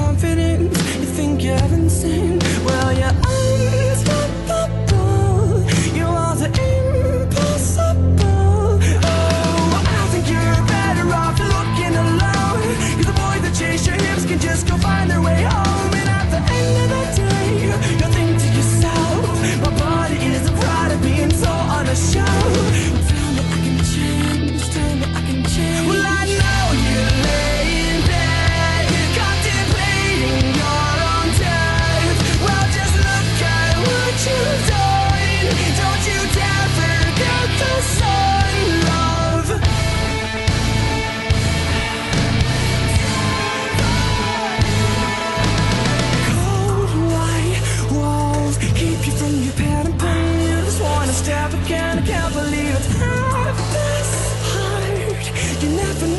confident You think you're insane Well, you're You never